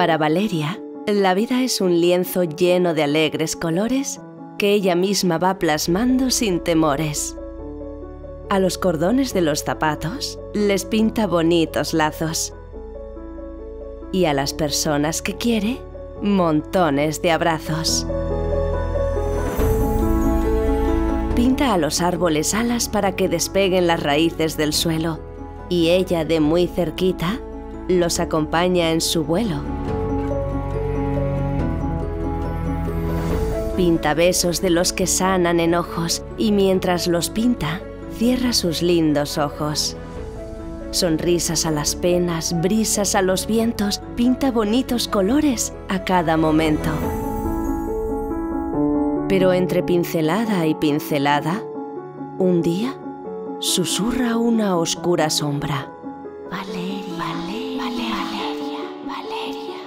Para Valeria, la vida es un lienzo lleno de alegres colores que ella misma va plasmando sin temores. A los cordones de los zapatos les pinta bonitos lazos. Y a las personas que quiere, montones de abrazos. Pinta a los árboles alas para que despeguen las raíces del suelo y ella de muy cerquita los acompaña en su vuelo. Pinta besos de los que sanan enojos y mientras los pinta, cierra sus lindos ojos. Sonrisas a las penas, brisas a los vientos, pinta bonitos colores a cada momento. Pero entre pincelada y pincelada, un día susurra una oscura sombra. Valeria, Valeria, Valeria, Valeria.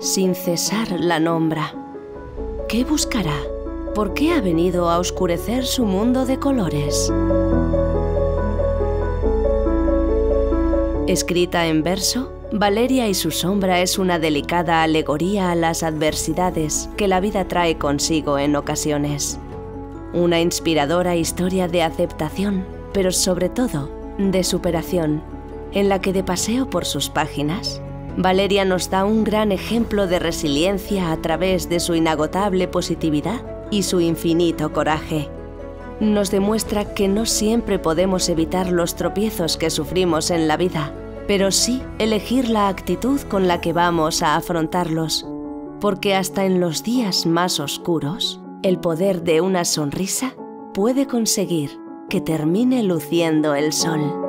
Sin cesar la nombra. ¿Qué buscará? ¿Por qué ha venido a oscurecer su mundo de colores? Escrita en verso, Valeria y su sombra es una delicada alegoría a las adversidades que la vida trae consigo en ocasiones. Una inspiradora historia de aceptación, pero sobre todo de superación, en la que de paseo por sus páginas Valeria nos da un gran ejemplo de resiliencia a través de su inagotable positividad y su infinito coraje. Nos demuestra que no siempre podemos evitar los tropiezos que sufrimos en la vida, pero sí elegir la actitud con la que vamos a afrontarlos, porque hasta en los días más oscuros, el poder de una sonrisa puede conseguir que termine luciendo el sol.